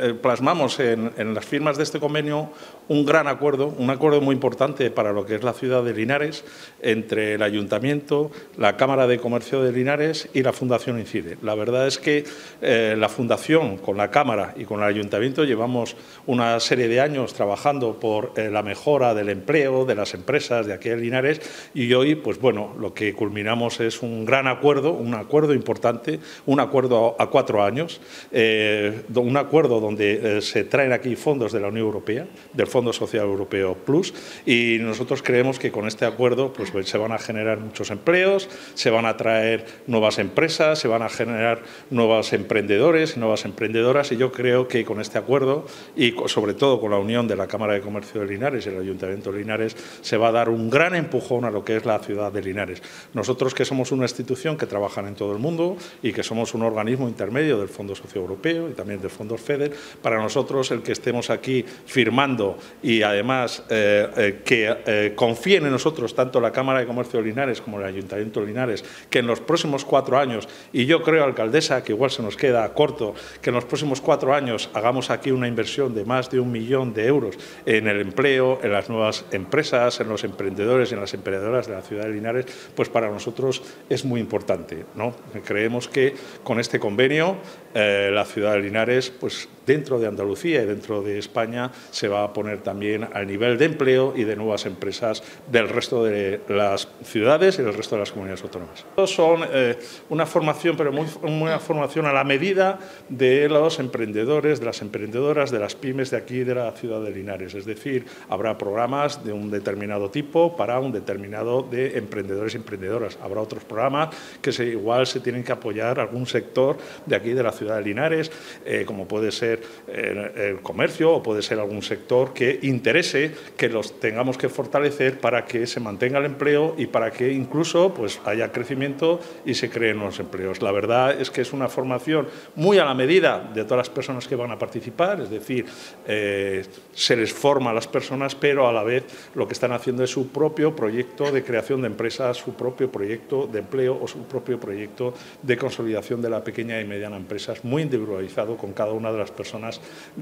eh, plasmamos en, en, las firmas de este convenio un gran acuerdo, un acuerdo muy importante para lo que es la ciudad de Linares, entre el Ayuntamiento, la Cámara de Comercio de Linares y la Fundación Incide. La verdad es que eh, la Fundación, con la Cámara y con el Ayuntamiento, llevamos una serie de años trabajando por eh, la mejora del empleo, de las empresas de aquí en Linares y hoy, pues bueno, lo que culminamos es un gran acuerdo, un acuerdo importante, un acuerdo a cuatro años, eh, un acuerdo donde se traen aquí fondos de la Unión Europea, del Fondo Social Europeo Plus y nosotros creemos que con este acuerdo pues, pues, se van a generar muchos empleos, se van a traer nuevas empresas, se van a generar nuevos emprendedores y nuevas emprendedoras y yo creo que con este acuerdo y sobre todo con la unión de la Cámara de Comercio de Linares y el Ayuntamiento de Linares se va a dar un gran empujón a lo que es la ciudad de Linares. Nosotros que somos una institución que trabaja en todo el mundo y que somos un organismo intermedio del Fondo Socio Europeo y también del Fondo FEDER, para nosotros el que estemos aquí firmando y además eh, eh, que eh, confíen en nosotros tanto la Cámara de Comercio de Linares como el Ayuntamiento de Linares, que en los próximos cuatro años, y yo creo, alcaldesa, que igual se nos queda corto, que en los próximos cuatro años hagamos aquí una inversión de más de un millón de euros en el empleo, en las nuevas empresas, en los emprendedores y en las emprendedoras de la ciudad de Linares, pues para nosotros es muy importante. ¿no? Creemos que con este convenio la ciudad de Linares pues dentro de Andalucía y dentro de España se va a poner también al nivel de empleo y de nuevas empresas del resto de las ciudades y del resto de las comunidades autónomas. Son eh, una formación, pero muy, una formación a la medida de los emprendedores, de las emprendedoras, de las pymes de aquí de la ciudad de Linares. Es decir, habrá programas de un determinado tipo para un determinado de emprendedores y emprendedoras. Habrá otros programas que se, igual se tienen que apoyar algún sector de aquí de la ciudad de Linares, eh, como puede ser el comercio o puede ser algún sector que interese que los tengamos que fortalecer para que se mantenga el empleo y para que incluso pues, haya crecimiento y se creen los empleos. La verdad es que es una formación muy a la medida de todas las personas que van a participar, es decir, eh, se les forma a las personas, pero a la vez lo que están haciendo es su propio proyecto de creación de empresas, su propio proyecto de empleo o su propio proyecto de consolidación de la pequeña y mediana empresa, muy individualizado con cada una de las personas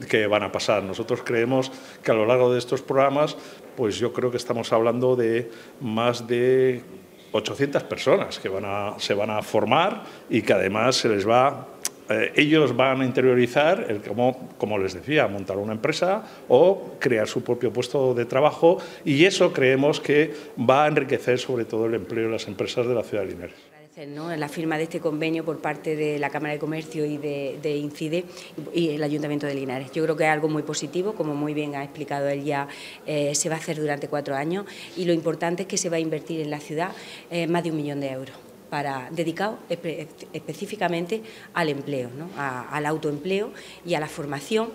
que van a pasar. Nosotros creemos que a lo largo de estos programas, pues yo creo que estamos hablando de más de 800 personas que van a, se van a formar y que además se les va eh, ellos van a interiorizar el como les decía, montar una empresa o crear su propio puesto de trabajo y eso creemos que va a enriquecer sobre todo el empleo de las empresas de la ciudad de Linares. ¿No? la firma de este convenio por parte de la Cámara de Comercio y de, INCIDE y el Ayuntamiento de Linares. Yo creo que es algo muy positivo, como muy bien ha explicado él ya, eh, se va a hacer durante cuatro años y lo importante es que se va a invertir en la ciudad eh, más de un millón de euros. Para, dedicado específicamente al empleo, al autoempleo y a la formación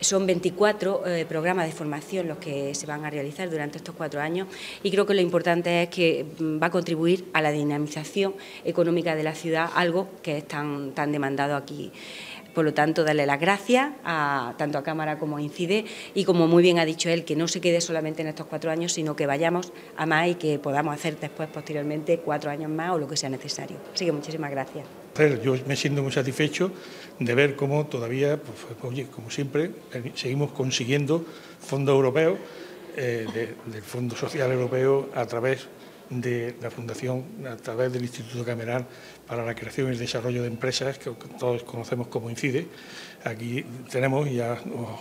son 24 eh, programas de formación los que se van a realizar durante estos cuatro años y creo que lo importante es que mm, va a contribuir a la dinamización económica de la ciudad, algo que es tan, tan demandado aquí. Por lo tanto, darle las gracias a, tanto a Cámara como a Incide y, como muy bien ha dicho él, que no se quede solamente en estos cuatro años, sino que vayamos a más y que podamos hacer después, posteriormente, cuatro años más o lo que sea necesario. Así que muchísimas gracias. Yo me siento muy satisfecho de ver cómo todavía, pues, oye, como siempre, seguimos consiguiendo fondos europeos, eh, del Fondo Social Europeo, a través de la Fundación, a través del Instituto Cameral para la Creación y el Desarrollo de Empresas, que todos conocemos como INCIDE. Aquí tenemos, ya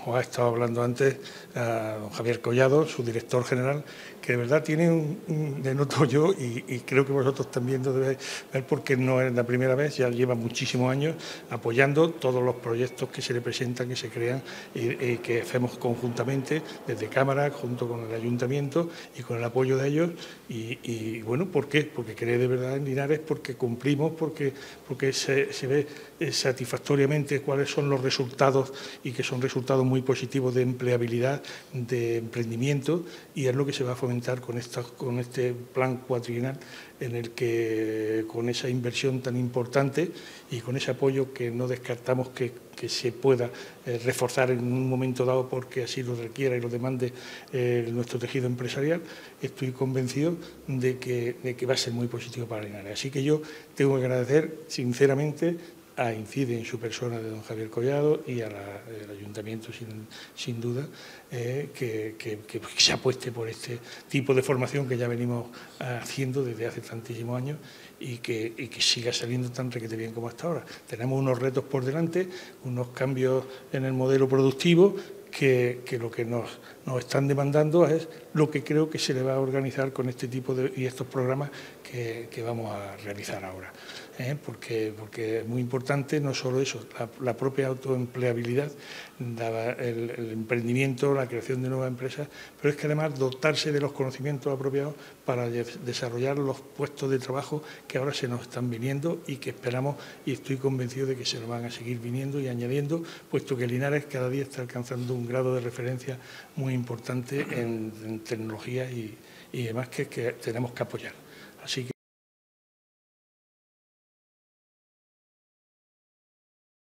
os ha estado hablando antes, a don Javier Collado, su director general, que de verdad tiene un, denoto yo y, creo que vosotros también lo debéis ver porque no es la primera vez, ya lleva muchísimos años apoyando todos los proyectos que se le presentan, que se crean y, que hacemos conjuntamente desde Cámara, junto con el Ayuntamiento y con el apoyo de ellos. Y, bueno, ¿por qué? Porque cree de verdad en Linares, porque cumplimos, porque, porque se, se ve eh, satisfactoriamente cuáles son los resultados y que son resultados muy positivos de empleabilidad, de emprendimiento y es lo que se va a fomentar con, esta, con este plan cuatrienal en el que con esa inversión tan importante y con ese apoyo que no descartamos que, se pueda eh, reforzar en un momento dado porque así lo requiera y lo demande eh, nuestro tejido empresarial, estoy convencido de que, de que va a ser muy positivo para Linares. Así que yo tengo que agradecer sinceramente a Incide en su persona de don Javier Collado y al Ayuntamiento, sin, duda, eh, que, se apueste por este tipo de formación que ya venimos haciendo desde hace tantísimos años y que, y que siga saliendo tan requete bien como hasta ahora. Tenemos unos retos por delante, unos cambios en el modelo productivo que, lo que nos, están demandando es lo que creo que se le va a organizar con este tipo de y estos programas que, vamos a realizar ahora. ¿eh? Porque, porque es muy importante no solo eso, la, propia autoempleabilidad, el, emprendimiento, la creación de nuevas empresas, pero es que además dotarse de los conocimientos apropiados para desarrollar los puestos de trabajo que ahora se nos están viniendo y que esperamos y estoy convencido de que se nos van a seguir viniendo y añadiendo, puesto que Linares cada día está alcanzando un grado de referencia muy importante en, tecnología y, demás que, que tenemos que apoyar. Así que